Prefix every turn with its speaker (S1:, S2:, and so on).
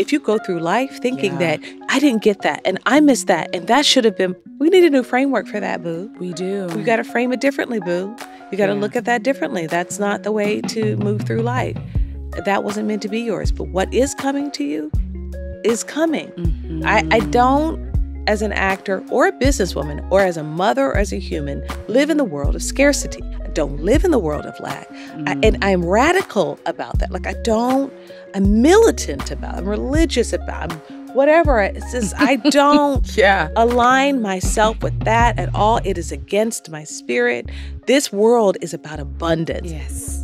S1: if you go through life thinking
S2: Yeah.
S1: that I didn't get that and I missed that and that should have been, we need a new framework for that, boo.
S2: We do.
S1: You got to frame it differently, boo. You got to
S2: Yeah.
S1: look at that differently. That's not the way to move through life. That wasn't meant to be yours. But what is coming to you is coming.
S2: Mhm.
S1: I, I don't, as an actor or a businesswoman or as a mother or as a human, live in the world of scarcity. Don't live in the world of lack. I, and mm. I'm radical about that. Like, I don't, I'm militant about I'm religious about I'm whatever. It's just, I don't
S2: yeah.
S1: align myself with that at all. It is against my spirit. This world is about abundance.
S2: Yes.